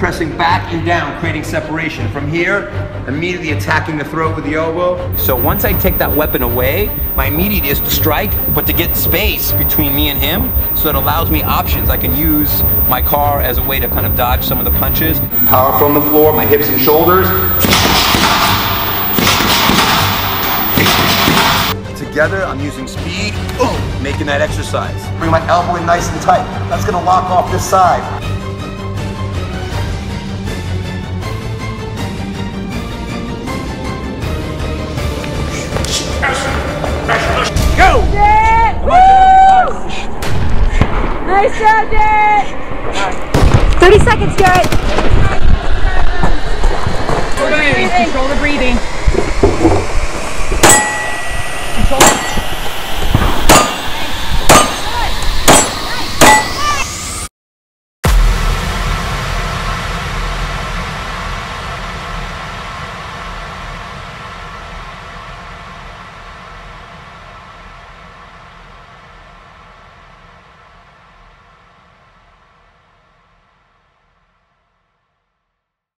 pressing back and down, creating separation. From here, immediately attacking the throat with the elbow. So once I take that weapon away, my immediate is to strike, but to get space between me and him, so it allows me options. I can use my car as a way to kind of dodge some of the punches. Power from the floor, my hips and shoulders. Together, I'm using speed, making that exercise. Bring my elbow in nice and tight. That's gonna lock off this side. Nice job, Jarret! 30 seconds, Jarret.